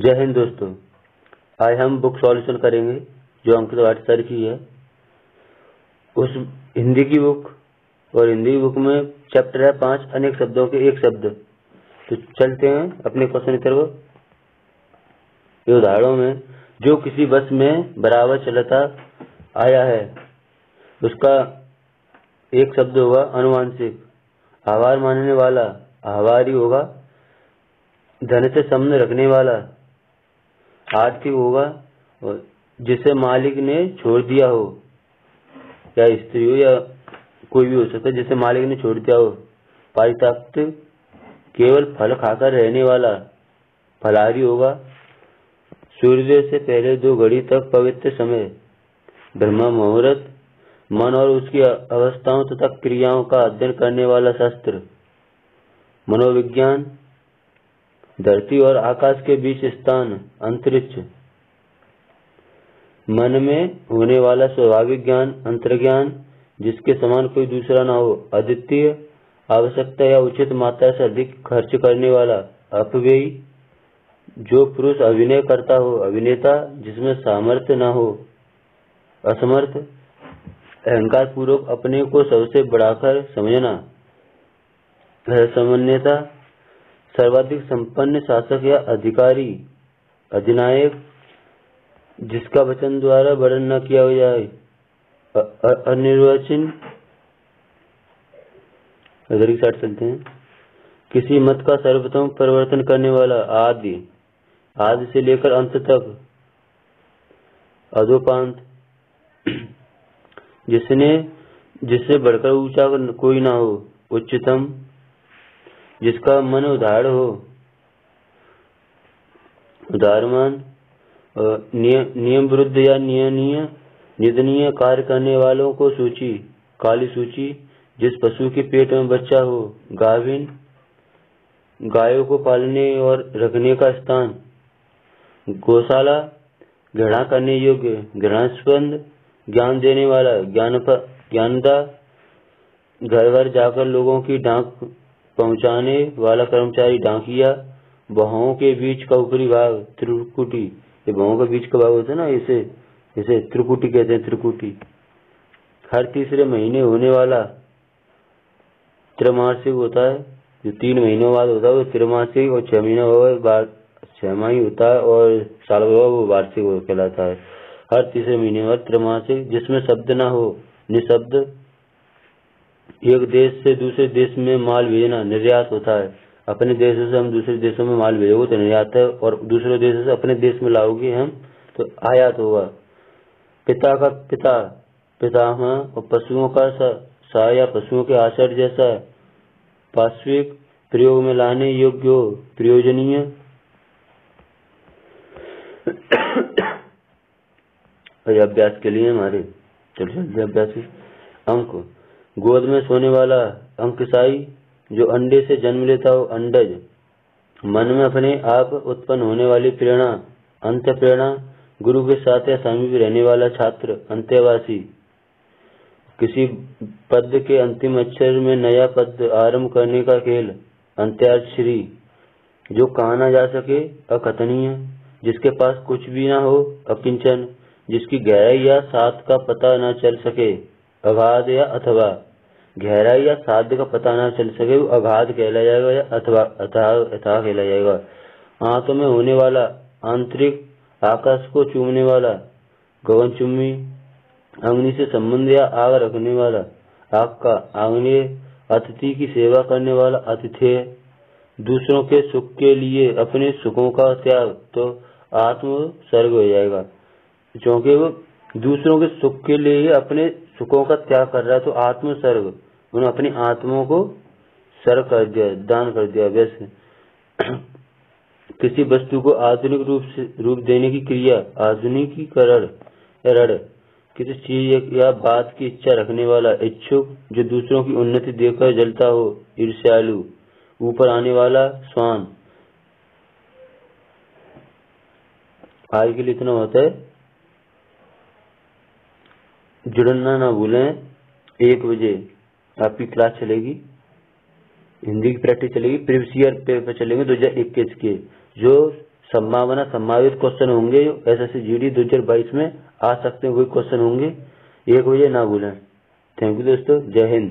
जय हिंद दोस्तों। आज हम बुक सॉल्यूशन करेंगे, जो अंकित वाट सर की है। उस हिंदी की बुक और हिंदी बुक में चैप्टर है पाँच, अनेक शब्दों के एक शब्द। तो चलते हैं अपने क्वेश्चन की तरफ़। ये उदाहरणों में, जो किसी बस में बराबर चलता आया है, उसका एक शब्द होगा अनुवांशिक। आभार मानने वाला, आभारी होगा, धन से संबंध रखने वाला। आर्थिक होगा, और जिसे मालिक ने छोड़ दिया हो, या स्त्री हो, या कोई भी हो सकता है, जिसे मालिक ने छोड़ दिया हो पारिताप्त केवल फल खाकर रहने वाला फलारी होगा। सूर्योदय से पहले दो घड़ी तक पवित्र समय, ब्रह्म मुहूर्त, मन और उसकी अवस्थाओं तथा क्रियाओं का अध्ययन करने वाला शास्त्र, मनोविज्ञान धरती और आकाश के बीच स्थान, अंतरिक्ष। मन में होने वाला स्वाभाविक ज्ञान, अंतर्ज्ञान, जिसके समान कोई दूसरा ना हो, अद्वितीय, आवश्यकता या उचित मात्रा से अधिक खर्च करने वाला, अपव्ययी, जो पुरुष अभिनय करता हो, अभिनेता, जिसमें सामर्थ्य न हो, असमर्थ अहंकार पूर्वक अपने को सबसे बढ़ाकर समझना सामान्यता सर्वाधिक संपन्न शासक या अधिकारी, अधिनायक, जिसका वचन द्वारा वर्णन न किया जाए अनिर्वचन चलते हैं, किसी मत का सर्वोत्तम परिवर्तन करने वाला आदि आदि से लेकर अंत तक, अधोपांत, जिसने, जिससे बढ़कर ऊँचा कोई ना हो, उच्चतम जिसका मन उदार हो। उदारमान नियम विरुद्ध या नियनीय, निदनीय कार्य करने वालों को सूची, काली सूची, जिस पशु के पेट में बच्चा हो, गाभिन, गायों को पालने और रखने का स्थान। गौशाला, घृणा करने योग्य, घृणास्पंद, ज्ञान देने वाला ज्ञान ज्ञानदा घर घर जाकर लोगों की डांक पहुँचाने वाला कर्मचारी डाकिया बहुओं के बीच का ऊपरी भाग, त्रिकुटी। ये बहुओं के बीच का भाग होता है ना, इसे इसे त्रिकुटी कहते हैं, त्रिकुटी। हर तीसरे महीने होने वाला त्रैमासिक होता है, जो तीन महीनों बाद होता है, वो त्रैमासिक और छह महीने बाद छह माही होता है और साल वो वार्षिक कहलाता है। हर तीसरे महीने बाद त्रैमासिक, जिसमें शब्द ना हो, निशब्द एक देश से दूसरे देश में माल भेजना निर्यात होता है। अपने देशों से हम दूसरे देशों में माल भेजोगे तो निर्यात है, और दूसरे देशों से अपने देश में लाओगे हम तो आयात होगा। पिता का पिता पिता और पशुओं का सा या पशुओं के आचर जैसा पार्श्विक प्रयोग में लाने योग्य हो, प्रयोजनीय। अभ्यास के लिए हमारे चल चल अभ्यास अंक गोद में सोने वाला अंकसाई, जो अंडे से जन्म लेता हो, अंडज। मन में अपने आप उत्पन्न होने वाली प्रेरणा अंत प्रेरणा गुरु के साथ या समीप रहने वाला छात्र, अंत्यवासी। किसी पद के अंतिम अक्षर में नया पद आरंभ करने का खेल, अंत्याक्षरी, जो कहा ना जा सके, अकथनीय, जिसके पास कुछ भी ना हो, अकिंचन, जिसकी गहराई या साथ का पता न चल सके, अगाध या अथवा। गहराई या साध्य का पता न चल सके, वो अगाध कहला जाएगा या अथवा अथाह कहला जाएगा। आंतों में होने वाला आंतरिक आकाश को चूमने वाला गगन चुम्बी अग्नि से संबंध या आग रखने वाला, आग का आग्नेय, अतिथि की सेवा करने वाला अतिथेय दूसरों के सुख के लिए अपने सुखों का त्याग तो आत्म सर्ग हो जाएगा। क्योंकि वो दूसरों के सुख के लिए अपने सुखों का त्याग कर रहा है तो आत्म सर्ग उन्होंने अपनी आत्मा को सर कर दिया, दान कर दिया वैसे किसी वस्तु को आधुनिक रूप से, रूप देने की क्रिया, आधुनिकीकरण, रण, किसी चीज़ या बात की इच्छा रखने वाला इच्छुक, जो दूसरों की उन्नति देखकर जलता हो, ईर्ष्यालु, ऊपर आने वाला स्वान। आज के लिए इतना होता है। जुड़ना ना भूलें। एक बजे आपकी क्लास चलेगी। हिंदी की प्रैक्टिस चलेगी प्रीवियस ईयर पेपर चलेंगे, दो हज़ार इक्कीस के। जो संभावना, संभावित क्वेश्चन होंगे S S C G D दो हज़ार बाईस में आ सकते हैं, वही क्वेश्चन होंगे। एक बजे ना भूलें। थैंक यू दोस्तों, जय हिंद।